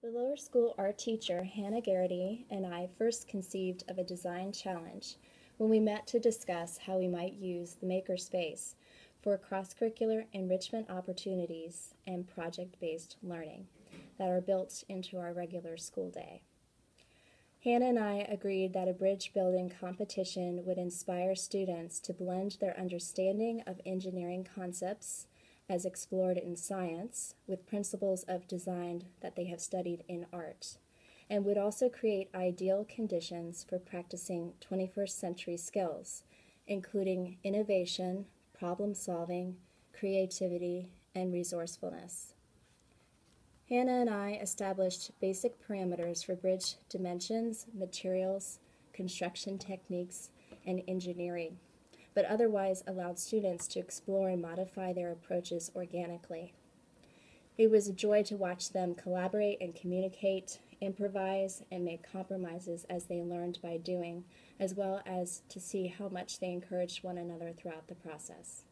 The lower school art teacher, Hannah Garrity, and I first conceived of a design challenge when we met to discuss how we might use the makerspace for cross curricular enrichment opportunities and project based learning that are built into our regular school day. Hannah and I agreed that a bridge building competition would inspire students to blend their understanding of engineering concepts as explored in science with principles of design that they have studied in art, and would also create ideal conditions for practicing 21st century skills, including innovation, problem solving, creativity, and resourcefulness. Hannah and I established basic parameters for bridge dimensions, materials, construction techniques, and engineering, but otherwise allowed students to explore and modify their approaches organically. It was a joy to watch them collaborate and communicate, improvise, and make compromises as they learned by doing, as well as to see how much they encouraged one another throughout the process.